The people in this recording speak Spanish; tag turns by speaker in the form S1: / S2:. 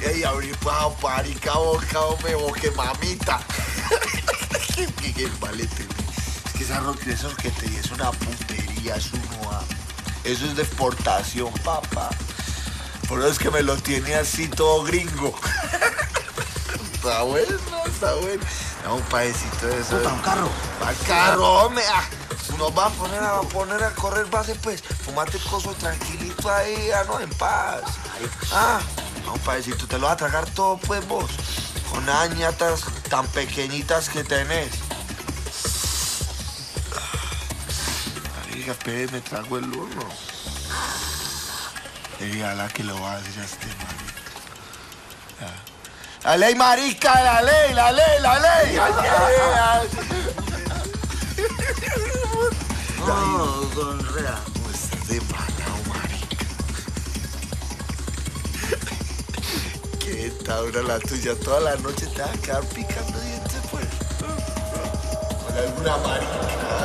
S1: Y ahí abrí pa, parica, boca, me boque mamita. Qué qué valete, Es que esa rock, esa roquetería es una putería, es uno a... Eso es de exportación, papá. Por eso es que me lo tiene así todo gringo. está bueno, está bueno. Un paecito de eso.
S2: Puta, un carro.
S1: Va carro, hombre. Nos va a poner a poner a correr base, pues. Fumate el coso tranquilito ahí, ah, no, en paz. Ah, da un paecito. Te lo vas a tragar todo, pues, vos. Con añatas tan pequeñitas que tenés. Marica, espere, me trago el uno. Dígala que lo va a decir a este marica. Ya. La ley marica, la ley, la ley, la ley.
S2: No.
S1: Pues de mala, marica. Qué taura la tuya. Toda la noche te vas a quedar picando dientes, pues. Con alguna marica.